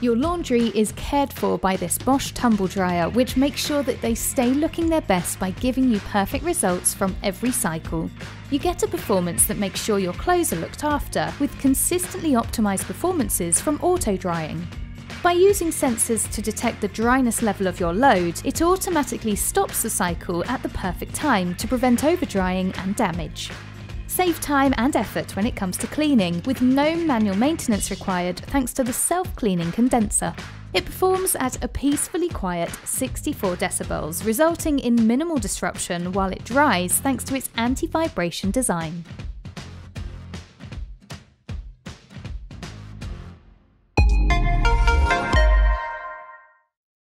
Your laundry is cared for by this Bosch tumble dryer, which makes sure that they stay looking their best by giving you perfect results from every cycle. You get a performance that makes sure your clothes are looked after, with consistently optimized performances from auto drying. By using sensors to detect the dryness level of your load, it automatically stops the cycle at the perfect time to prevent overdrying and damage. Save time and effort when it comes to cleaning, with no manual maintenance required thanks to the self cleaning condenser. It performs at a peacefully quiet 64 decibels, resulting in minimal disruption while it dries thanks to its anti vibration design.